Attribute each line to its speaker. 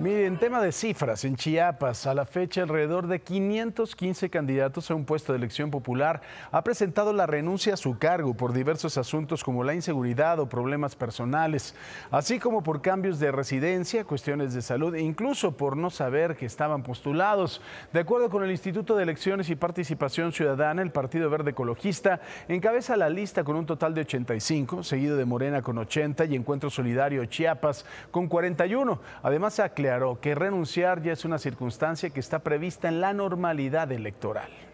Speaker 1: Miren, tema de cifras, en Chiapas, a la fecha alrededor de 515 candidatos a un puesto de elección popular ha presentado la renuncia a su cargo por diversos asuntos como la inseguridad o problemas personales, así como por cambios de residencia, cuestiones de salud e incluso por no saber que estaban postulados. De acuerdo con el Instituto de Elecciones y Participación Ciudadana, el Partido Verde Ecologista encabeza la lista con un total de 85, seguido de Morena con 80 y Encuentro Solidario Chiapas con 41. Además, se aclaró que renunciar ya es una circunstancia que está prevista en la normalidad electoral.